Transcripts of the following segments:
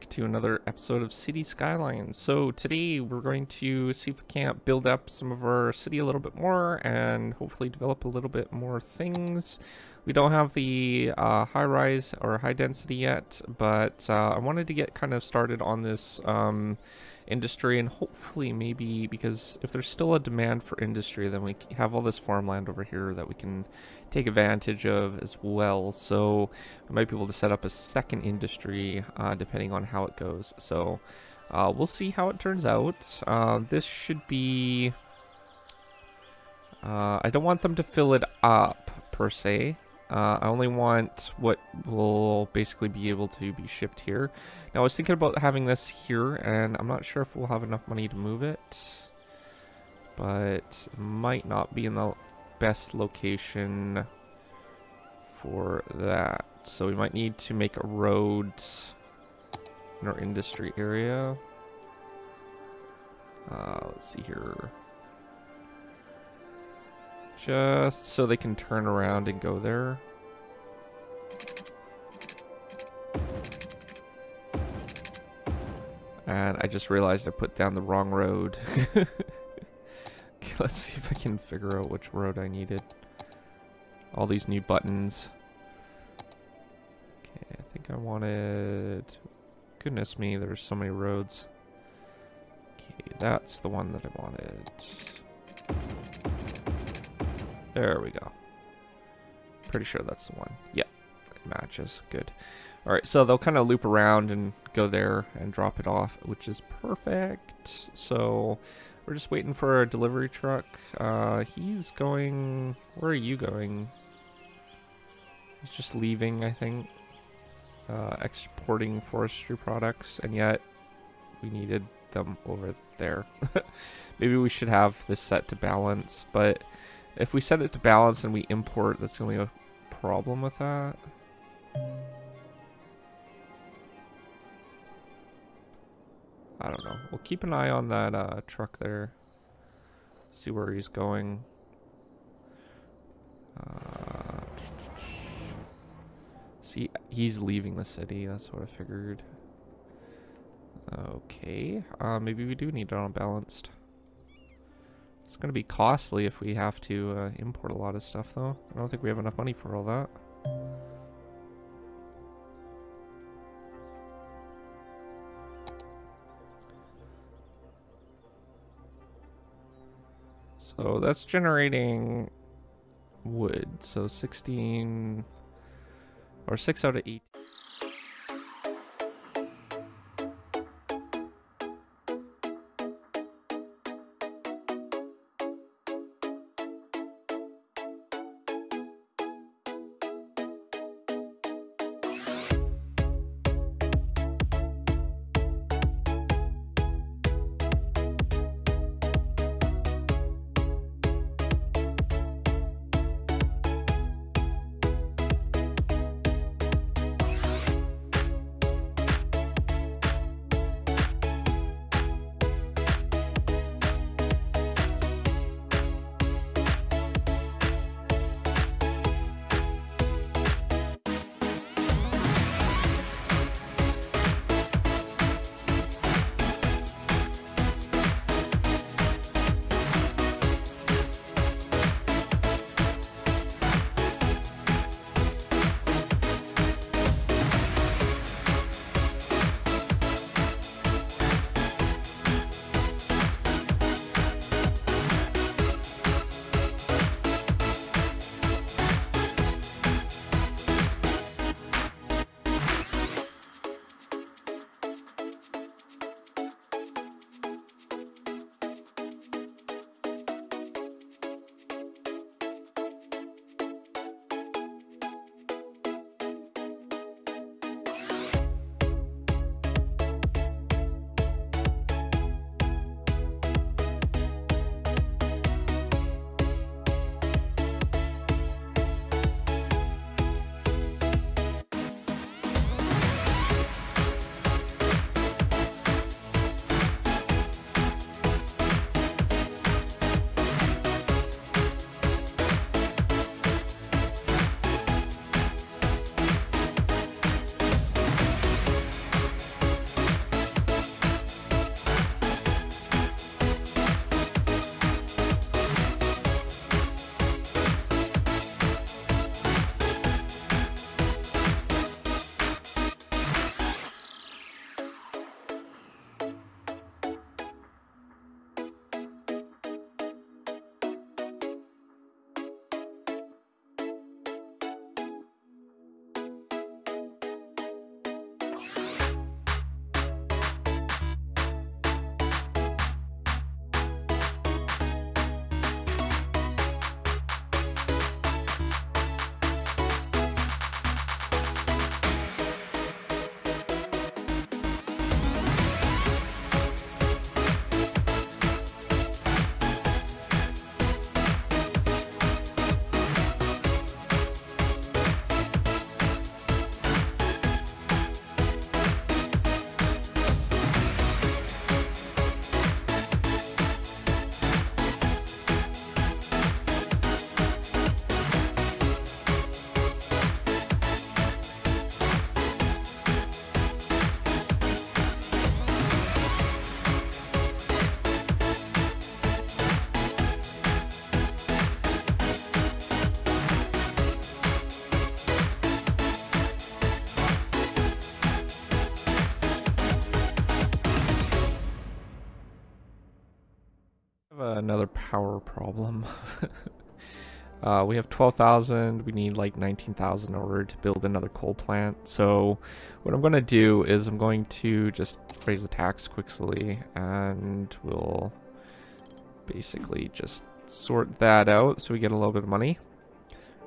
back to another episode of Cities Skylines. So today we're going to see if we can't build up some of our city a little bit more and hopefully develop a little bit more things. We don't have the uh, high rise or high density yet, but uh, I wanted to get kind of started on this um, industry and hopefully maybe because if there's still a demand for industry then we have all this farmland over here that we can take advantage of as well. So we might be able to set up a second industry uh, depending on how it goes. So uh, we'll see how it turns out. Uh, this should be uh, I don't want them to fill it up per se uh, I only want what will basically be able to be shipped here. Now I was thinking about having this here and I'm not sure if we'll have enough money to move it. But it might not be in the best location for that. So we might need to make a road in our industry area. Uh, let's see here. Just so they can turn around and go there. And I just realized I put down the wrong road. okay, let's see if I can figure out which road I needed. All these new buttons. Okay, I think I wanted... Goodness me, there's so many roads. Okay, that's the one that I wanted. There we go. Pretty sure that's the one. Yeah, it matches. Good. All right, so they'll kind of loop around and go there and drop it off, which is perfect. So we're just waiting for a delivery truck. Uh, he's going... Where are you going? He's just leaving, I think. Uh, exporting forestry products, and yet we needed them over there. Maybe we should have this set to balance, but if we set it to balance and we import, that's be a problem with that. I don't know. We'll keep an eye on that uh, truck there. See where he's going. Uh, see, he's leaving the city. That's what I figured. Okay. Uh, maybe we do need it unbalanced. It's going to be costly if we have to uh, import a lot of stuff, though. I don't think we have enough money for all that. So that's generating wood. So 16 or 6 out of 8. Another power problem. uh, we have 12,000. We need like 19,000 in order to build another coal plant. So what I'm going to do is I'm going to just raise the tax quickly and we'll basically just sort that out so we get a little bit of money.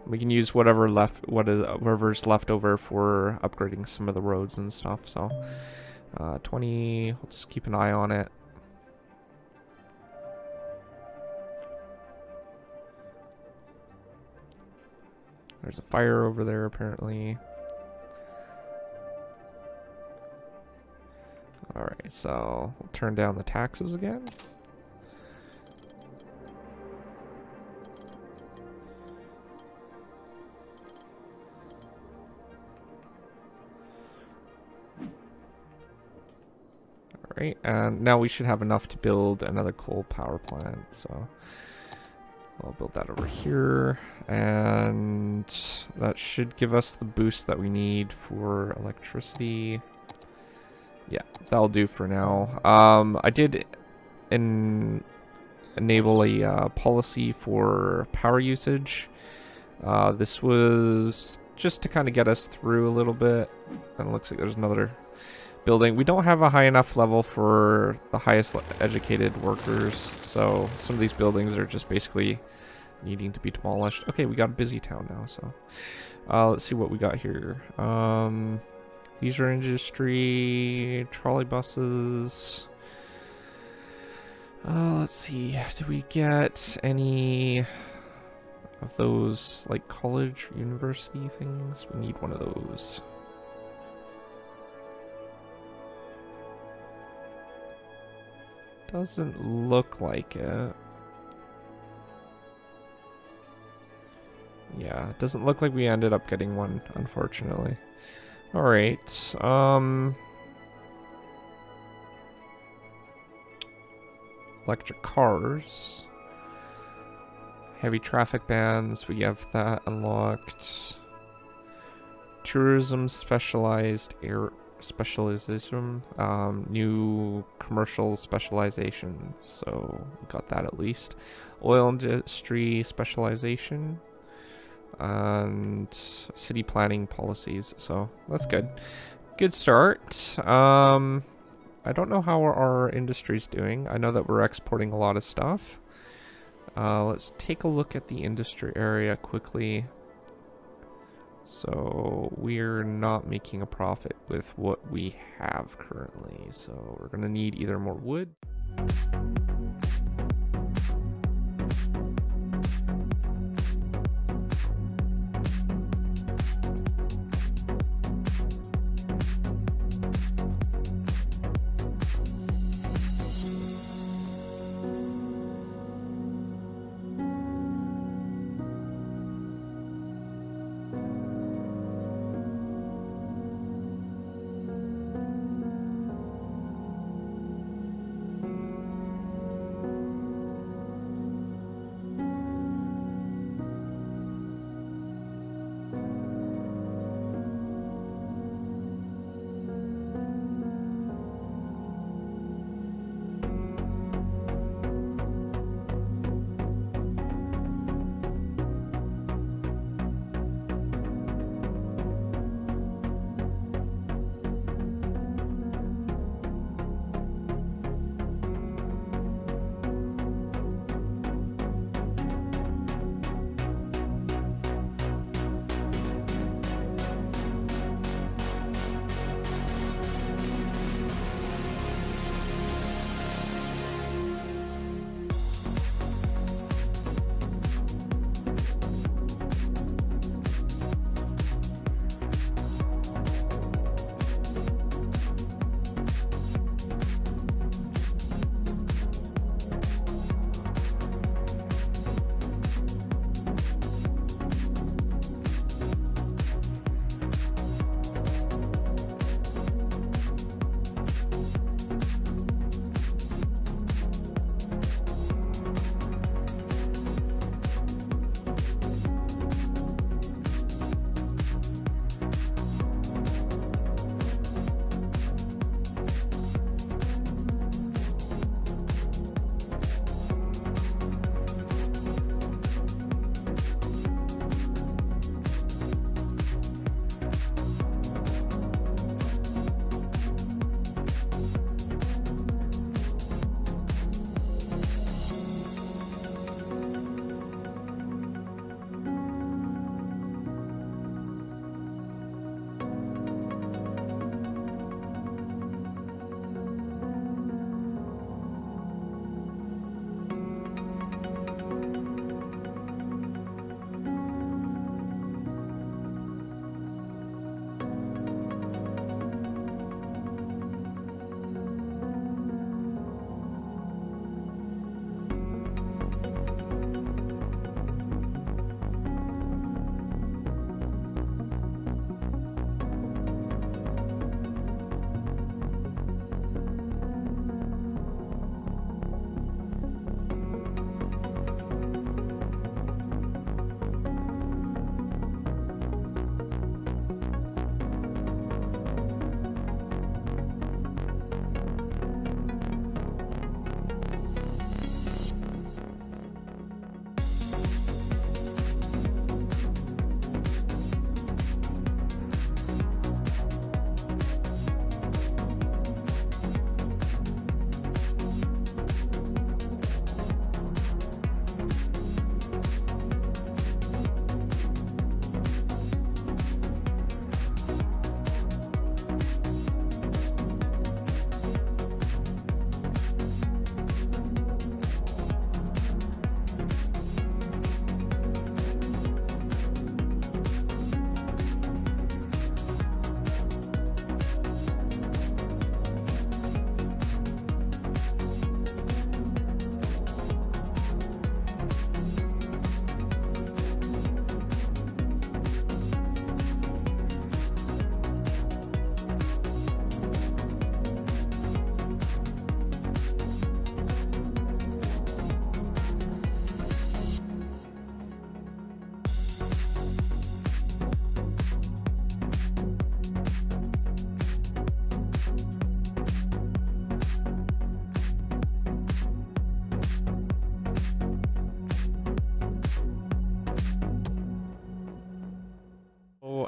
We can use whatever left, what is whatever's left over for upgrading some of the roads and stuff. So, uh, 20. We'll just keep an eye on it. There's a fire over there apparently. Alright, so we'll turn down the taxes again. Alright, and now we should have enough to build another coal power plant, so... I'll build that over here, and that should give us the boost that we need for electricity. Yeah, that'll do for now. Um, I did en enable a uh, policy for power usage. Uh, this was just to kind of get us through a little bit. And it looks like there's another building. We don't have a high enough level for the highest educated workers, so some of these buildings are just basically needing to be demolished. Okay, we got a busy town now, so uh, let's see what we got here. Um, leisure industry, trolley buses. Uh, let's see, do we get any of those like college university things? We need one of those. Doesn't look like it. Yeah, doesn't look like we ended up getting one, unfortunately. Alright, um... Electric cars. Heavy traffic bans, we have that unlocked. Tourism specialized air specialization, um, new commercial specialization. So got that at least. Oil industry specialization and city planning policies. So that's good. Good start. Um, I don't know how our industry's doing. I know that we're exporting a lot of stuff. Uh, let's take a look at the industry area quickly. So we're not making a profit with what we have currently. So we're going to need either more wood.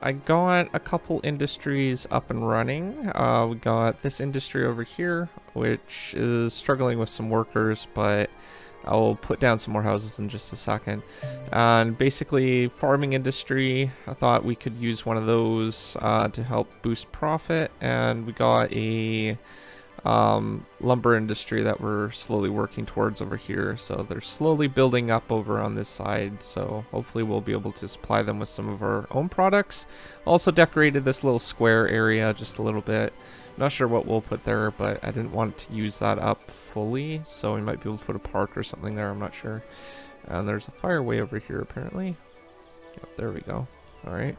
I got a couple industries up and running. Uh, we got this industry over here, which is struggling with some workers, but I'll put down some more houses in just a second. And basically, farming industry, I thought we could use one of those uh, to help boost profit, and we got a um, lumber industry that we're slowly working towards over here. So they're slowly building up over on this side. So hopefully we'll be able to supply them with some of our own products. Also decorated this little square area just a little bit. Not sure what we'll put there, but I didn't want to use that up fully. So we might be able to put a park or something there. I'm not sure. And there's a fireway over here apparently. Yep, there we go. Alright.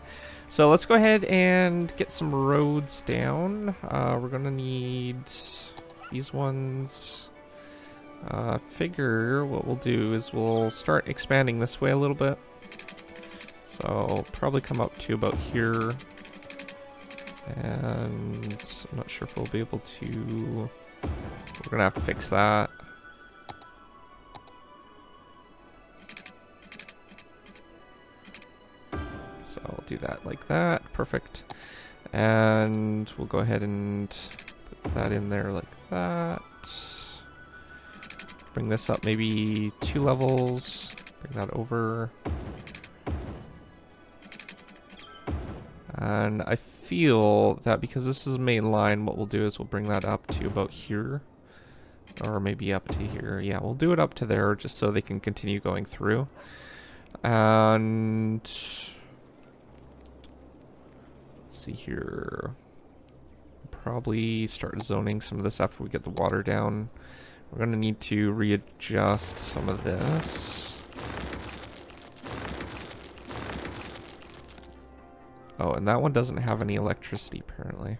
So let's go ahead and get some roads down. Uh, we're gonna need these ones. Uh, figure what we'll do is we'll start expanding this way a little bit. So probably come up to about here. And I'm not sure if we'll be able to... We're gonna have to fix that. Do that like that. Perfect. And we'll go ahead and put that in there like that. Bring this up maybe two levels. Bring that over. And I feel that because this is main line, what we'll do is we'll bring that up to about here. Or maybe up to here. Yeah, we'll do it up to there just so they can continue going through. And see here. Probably start zoning some of this after we get the water down. We're going to need to readjust some of this. Oh, and that one doesn't have any electricity apparently.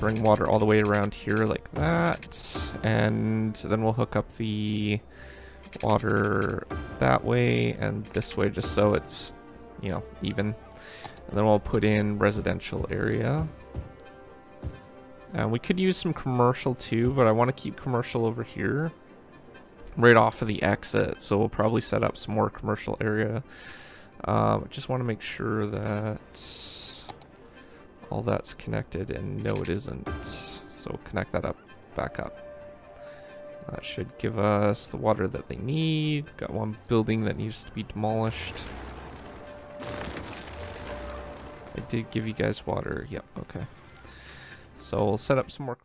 Bring water all the way around here like that. And then we'll hook up the water that way and this way just so it's, you know, even. And then we'll put in residential area. And we could use some commercial too, but I want to keep commercial over here. Right off of the exit, so we'll probably set up some more commercial area. Um, just want to make sure that all that's connected and no it isn't. So connect that up back up. That should give us the water that they need. Got one building that needs to be demolished. I did give you guys water. Yep, okay. So we'll set up some more...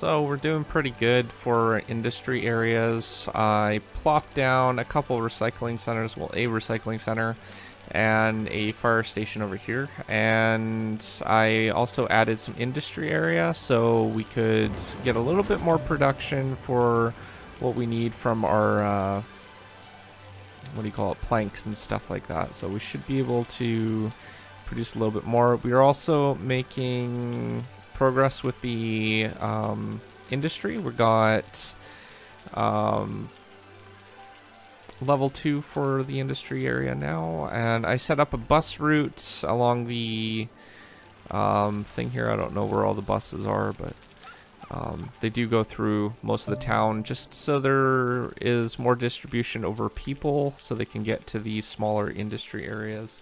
So we're doing pretty good for industry areas. I plopped down a couple recycling centers, well a recycling center and a fire station over here. And I also added some industry area so we could get a little bit more production for what we need from our, uh, what do you call it, planks and stuff like that. So we should be able to produce a little bit more. We are also making progress with the um, industry. We got um, level 2 for the industry area now. And I set up a bus route along the um, thing here. I don't know where all the buses are, but um, they do go through most of the town just so there is more distribution over people so they can get to these smaller industry areas.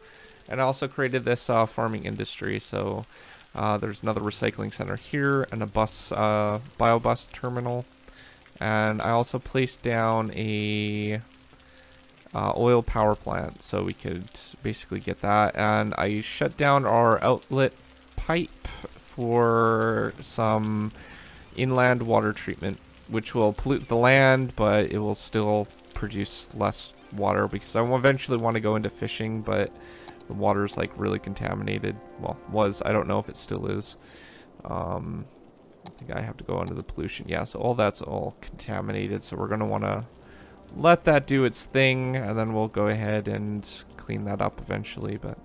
And I also created this uh, farming industry so uh, there's another recycling center here and a bus, uh, biobus terminal. And I also placed down a uh, oil power plant so we could basically get that. And I shut down our outlet pipe for some inland water treatment, which will pollute the land, but it will still produce less water because I eventually want to go into fishing, but the water's like really contaminated. Well, was. I don't know if it still is. Um, I think I have to go under the pollution. Yeah, so all that's all contaminated. So we're going to want to let that do its thing. And then we'll go ahead and clean that up eventually. But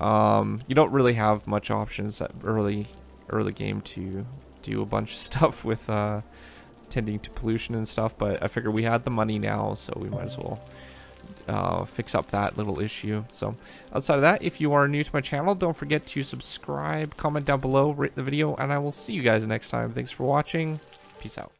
um, you don't really have much options early, early game to do a bunch of stuff with uh, tending to pollution and stuff. But I figure we had the money now, so we might as well uh, fix up that little issue. So outside of that, if you are new to my channel, don't forget to subscribe, comment down below, rate the video, and I will see you guys next time. Thanks for watching. Peace out.